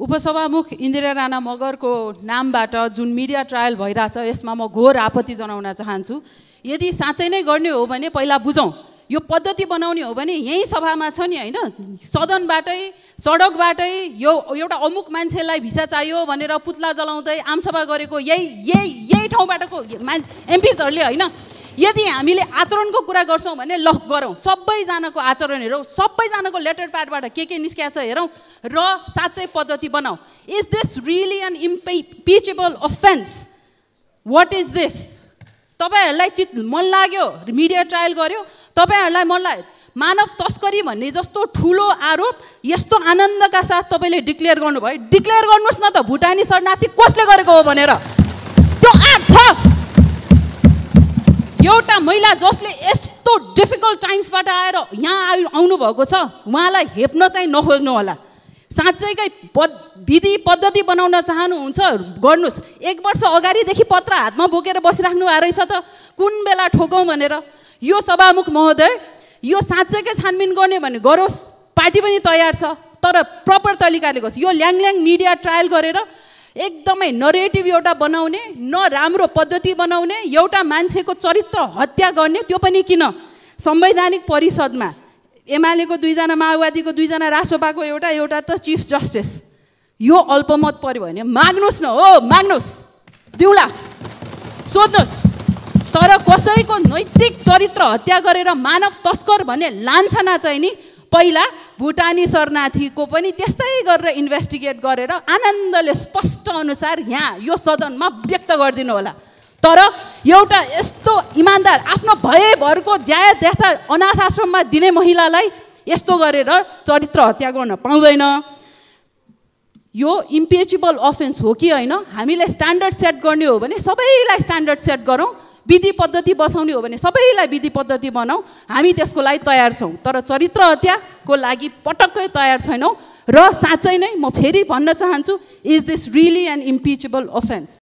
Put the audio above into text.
उपसभामुख इन्दिरा राणा मगरको नामबाट जुन मिडिया ट्रायल भइरहेछ यसमा म घोर आपत्ति जनाउन चाहन्छु। यदि साँच्चै नै गर्ने हो भने पहिला बुझौँ यो पद्धति बनाउने हो भने यहीँ सभामा छ नि होइन? सदनबाटै सडकबाटै यो एउटा अमुक मान्छेलाई भिसा चाहियो भनेर पुत्ला जलाउँदै आमसभा गरेको यही यही यही ठाउँबाटको एमपिजहरूले होइन यदि हामीले आचरणको कुरा गर्छौँ भने ल गरौँ। सबैजनाको आचरण हेरौँ। सबैजनाको लेटर प्याडबाट के के निस्किया छ हेरौँ र साँच्चै पद्धति बनाऊ। Is this really an impeachable offence what is this तपाईँहरूलाई चित मन लाग्यो मिडिया ट्रायल गर्यो तपाईँहरूलाई मन लाग्यो। मानव तस्करी भन्ने जस्तो ठुलो आरोप यस्तो आनन्दका साथ तपाईँले डिक्लेयर गर्नुभयो। डिक्लेयर गर्नुहोस् न त भुटानी शरणार्थी कसले गरेको हो भनेर। त्यो आँट छ। एउटा महिला जसले यस्तो डिफिकल्ट टाइम्सबाट आएर यहाँ आउ आउनुभएको छ उहाँलाई हेप्न चाहिँ नखोज्नु होला। साँच्चैकै पद विधि पद्धति बनाउन चाहनुहुन्छ गर्नुहोस्। एक वर्ष अगाडिदेखि पत्र हातमा बोकेर बसिराख्नु भएको रहेछ त कुन बेला ठोकौँ भनेर? यो सभामुख महोदय यो साँच्चैकै छानबिन गर्ने भने गरोस्। पार्टी पनि तयार छ तर प्रपर तरिकाले गर्छ यो ल्याङल्याङ मिडिया ट्रायल गरेर एकदमै नरेटिभ एउटा बनाउने न राम्रो पद्धति बनाउने एउटा मान्छेको चरित्र हत्या गर्ने त्यो पनि किन? संवैधानिक परिषदमा एमालेको दुईजना माओवादीको दुईजना रासोपाको एउटा एउटा त चिफ जस्टिस यो अल्पमत पऱ्यो भने माग्नुहोस् न हो माग्नुहोस्। दिउँला सोध्नुहोस् तर कसैको नैतिक चरित्र हत्या गरेर मानव तस्कर भन्ने लान्छना चाहिँ नि पहिला भुटानी शरणार्थीको पनि त्यस्तै गरेर इन्भेस्टिगेट गरेर आनन्दले स्पष्ट अनुसार यहाँ यो सदनमा व्यक्त गरिदिनु होला। तर एउटा यस्तो इमान्दार आफ्नो भएभरको ज्याया देख्दा अनाथ आश्रममा दिने महिलालाई यस्तो गरेर चरित्र हत्या गर्न पाउँदैन। यो इम्पेचेबल अफेन्स हो कि होइन? हामीले स्ट्यान्डर्ड सेट गर्ने हो भने सबैलाई स्ट्यान्डर्ड सेट गरौँ। विधि पद्धति बसाउने हो भने सबैलाई विधि पद्धति बनाऊ हामी त्यसको लागि तयार छौँ। तर चरित्र हत्याको लागि पटक्कै तयार छैनौँ। र साँच्चै नै म फेरि भन्न चाहन्छु is this really an impeachable offence